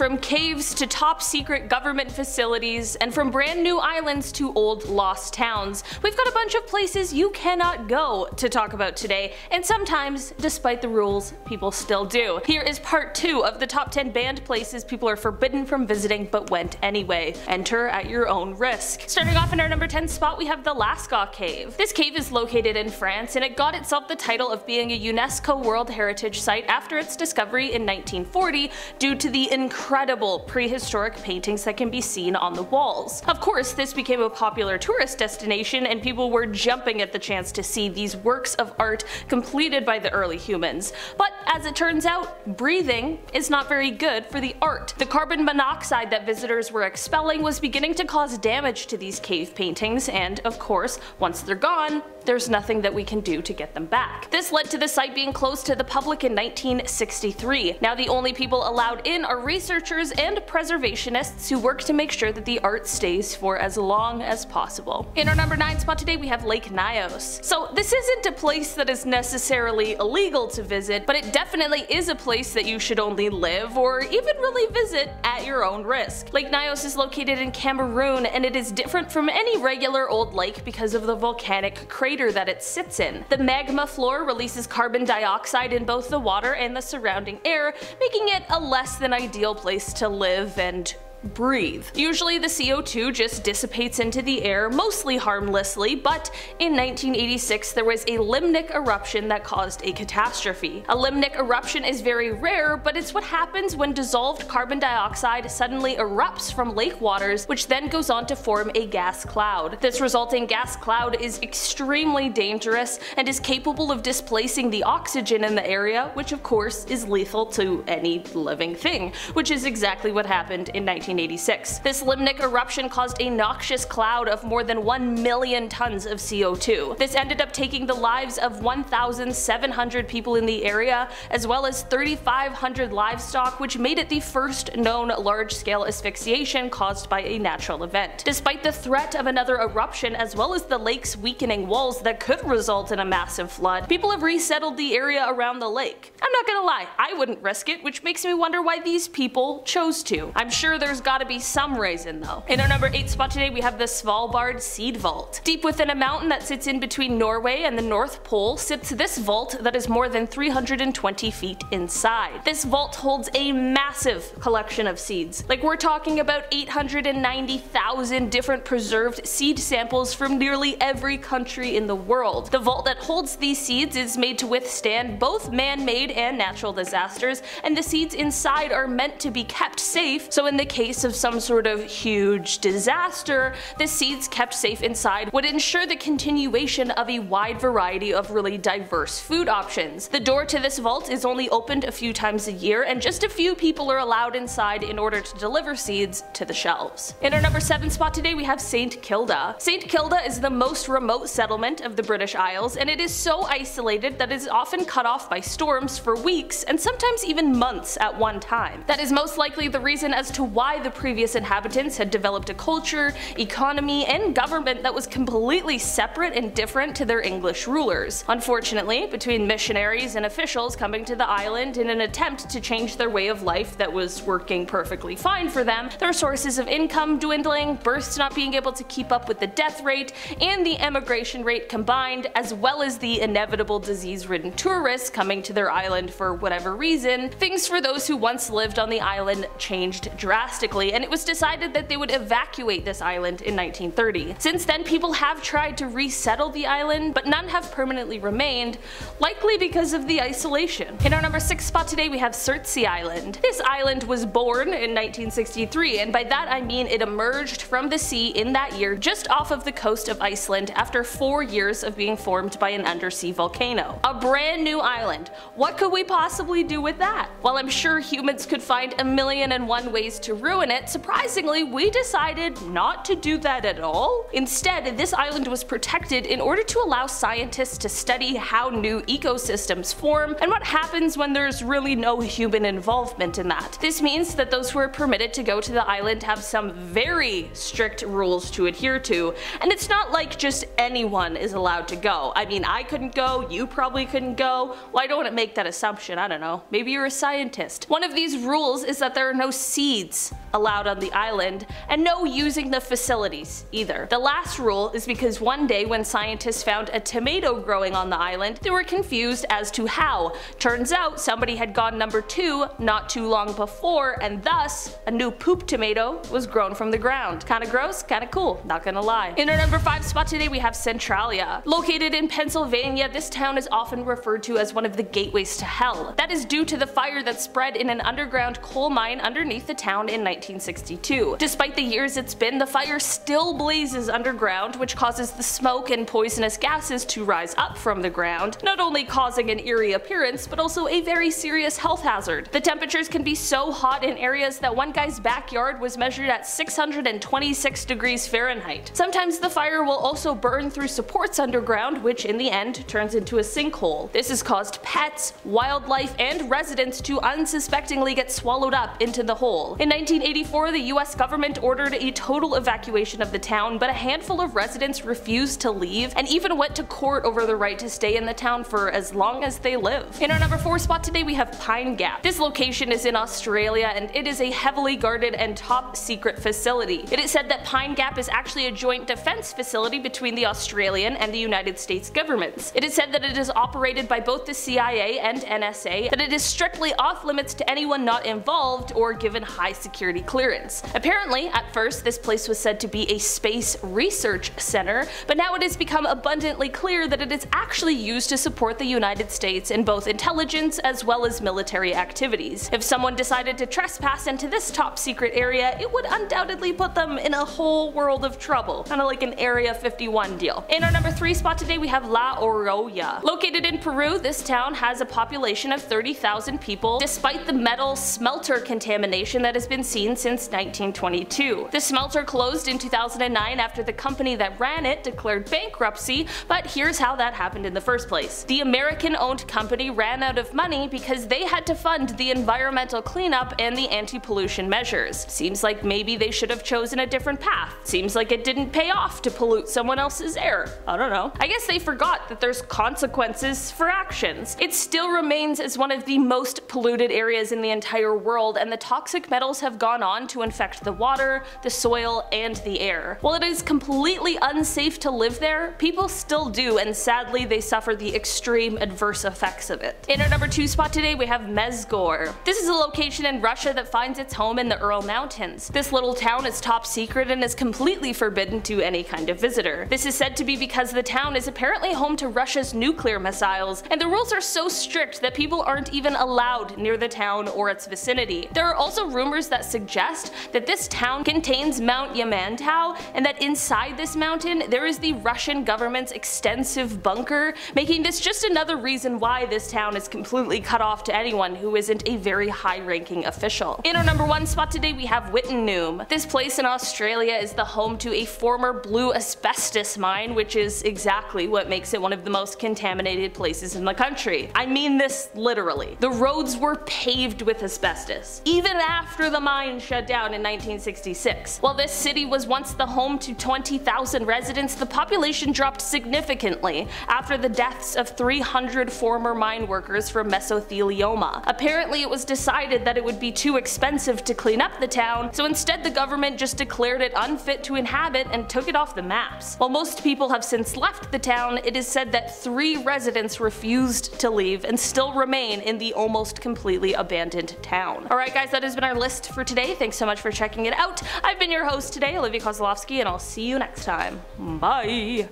From caves to top secret government facilities, and from brand new islands to old lost towns, we've got a bunch of places you cannot go to talk about today, and sometimes, despite the rules, people still do. Here is part 2 of the top 10 banned places people are forbidden from visiting but went anyway. Enter at your own risk. Starting off in our number 10 spot we have the Lascaux Cave. This cave is located in France and it got itself the title of being a UNESCO World Heritage Site after its discovery in 1940 due to the incredible prehistoric paintings that can be seen on the walls. Of course, this became a popular tourist destination and people were jumping at the chance to see these works of art completed by the early humans. But as it turns out, breathing is not very good for the art. The carbon monoxide that visitors were expelling was beginning to cause damage to these cave paintings and, of course, once they're gone, there's nothing that we can do to get them back. This led to the site being closed to the public in 1963. Now the only people allowed in are researchers and preservationists who work to make sure that the art stays for as long as possible. In our number 9 spot today we have Lake Nyos. So this isn't a place that is necessarily illegal to visit, but it definitely is a place that you should only live or even really visit at your own risk. Lake Nyos is located in Cameroon and it is different from any regular old lake because of the volcanic crater that it sits in. The magma floor releases carbon dioxide in both the water and the surrounding air, making it a less than ideal place to live and breathe. Usually the CO2 just dissipates into the air, mostly harmlessly, but in 1986 there was a limnic eruption that caused a catastrophe. A limnic eruption is very rare, but it's what happens when dissolved carbon dioxide suddenly erupts from lake waters, which then goes on to form a gas cloud. This resulting gas cloud is extremely dangerous and is capable of displacing the oxygen in the area, which of course is lethal to any living thing, which is exactly what happened in 19 1986. This limnic eruption caused a noxious cloud of more than 1 million tons of CO2. This ended up taking the lives of 1,700 people in the area, as well as 3,500 livestock, which made it the first known large-scale asphyxiation caused by a natural event. Despite the threat of another eruption, as well as the lake's weakening walls that could result in a massive flood, people have resettled the area around the lake. I'm not gonna lie, I wouldn't risk it, which makes me wonder why these people chose to. I'm sure there's there's gotta be some reason though. In our number 8 spot today we have the Svalbard Seed Vault. Deep within a mountain that sits in between Norway and the North Pole sits this vault that is more than 320 feet inside. This vault holds a massive collection of seeds. Like we're talking about 890,000 different preserved seed samples from nearly every country in the world. The vault that holds these seeds is made to withstand both man-made and natural disasters, and the seeds inside are meant to be kept safe, so in the case case of some sort of huge disaster, the seeds kept safe inside would ensure the continuation of a wide variety of really diverse food options. The door to this vault is only opened a few times a year and just a few people are allowed inside in order to deliver seeds to the shelves. In our number 7 spot today we have St. Kilda. St. Kilda is the most remote settlement of the British Isles and it is so isolated that it is often cut off by storms for weeks and sometimes even months at one time. That is most likely the reason as to why the previous inhabitants had developed a culture, economy, and government that was completely separate and different to their English rulers. Unfortunately, between missionaries and officials coming to the island in an attempt to change their way of life that was working perfectly fine for them, their sources of income dwindling, births not being able to keep up with the death rate, and the emigration rate combined, as well as the inevitable disease-ridden tourists coming to their island for whatever reason, things for those who once lived on the island changed drastically and it was decided that they would evacuate this island in 1930. Since then people have tried to resettle the island, but none have permanently remained, likely because of the isolation. In our number 6 spot today we have Surtsey Island. This island was born in 1963 and by that I mean it emerged from the sea in that year just off of the coast of Iceland after 4 years of being formed by an undersea volcano. A brand new island. What could we possibly do with that? While I'm sure humans could find a million and one ways to ruin ruin it, surprisingly, we decided not to do that at all. Instead, this island was protected in order to allow scientists to study how new ecosystems form and what happens when there's really no human involvement in that. This means that those who are permitted to go to the island have some very strict rules to adhere to, and it's not like just anyone is allowed to go. I mean, I couldn't go, you probably couldn't go. Well, I don't want to make that assumption, I don't know. Maybe you're a scientist. One of these rules is that there are no seeds allowed on the island, and no using the facilities either. The last rule is because one day when scientists found a tomato growing on the island, they were confused as to how. Turns out somebody had gone number 2 not too long before, and thus a new poop tomato was grown from the ground. Kinda gross, kinda cool, not gonna lie. In our number 5 spot today we have Centralia. Located in Pennsylvania, this town is often referred to as one of the gateways to hell. That is due to the fire that spread in an underground coal mine underneath the town in 1962. Despite the years it's been, the fire still blazes underground, which causes the smoke and poisonous gases to rise up from the ground, not only causing an eerie appearance, but also a very serious health hazard. The temperatures can be so hot in areas that one guy's backyard was measured at 626 degrees Fahrenheit. Sometimes the fire will also burn through supports underground, which in the end turns into a sinkhole. This has caused pets, wildlife, and residents to unsuspectingly get swallowed up into the hole. In 1984, the US government ordered a total evacuation of the town, but a handful of residents refused to leave and even went to court over the right to stay in the town for as long as they live. In our number 4 spot today we have Pine Gap. This location is in Australia and it is a heavily guarded and top secret facility. It is said that Pine Gap is actually a joint defense facility between the Australian and the United States governments. It is said that it is operated by both the CIA and NSA, that it is strictly off limits to anyone not involved or given high security clearance. Apparently, at first this place was said to be a space research center, but now it has become abundantly clear that it is actually used to support the United States in both intelligence as well as military activities. If someone decided to trespass into this top secret area, it would undoubtedly put them in a whole world of trouble, kinda like an Area 51 deal. In our number 3 spot today we have La Oroya. Located in Peru, this town has a population of 30,000 people despite the metal smelter contamination that has been seen since 1922. The smelter closed in 2009 after the company that ran it declared bankruptcy, but here's how that happened in the first place. The American-owned company ran out of money because they had to fund the environmental cleanup and the anti-pollution measures. Seems like maybe they should have chosen a different path. Seems like it didn't pay off to pollute someone else's air. I don't know. I guess they forgot that there's consequences for actions. It still remains as one of the most polluted areas in the entire world and the toxic metals have gone on to infect the water, the soil, and the air. While it is completely unsafe to live there, people still do and sadly they suffer the extreme adverse effects of it. In our number 2 spot today we have Mezhgorye. This is a location in Russia that finds its home in the Ural Mountains. This little town is top secret and is completely forbidden to any kind of visitor. This is said to be because the town is apparently home to Russia's nuclear missiles, and the rules are so strict that people aren't even allowed near the town or its vicinity. There are also rumors that suggest that this town contains Mount Yamantau, and that inside this mountain there is the Russian government's extensive bunker, making this just another reason why this town is completely cut off to anyone who isn't a very high-ranking official. In our number 1 spot today we have Wittenoom. This place in Australia is the home to a former blue asbestos mine, which is exactly what makes it one of the most contaminated places in the country. I mean this literally. The roads were paved with asbestos, even after the mine shut down in 1966. While this city was once the home to 20,000 residents, the population dropped significantly after the deaths of 300 former mine workers from mesothelioma. Apparently it was decided that it would be too expensive to clean up the town, so instead the government just declared it unfit to inhabit and took it off the maps. While most people have since left the town, it is said that three residents refused to leave and still remain in the almost completely abandoned town. Alright guys, that has been our list for today. Thanks so much for checking it out. I've been your host today, Olivia Kosolofski, and I'll see you next time. Bye!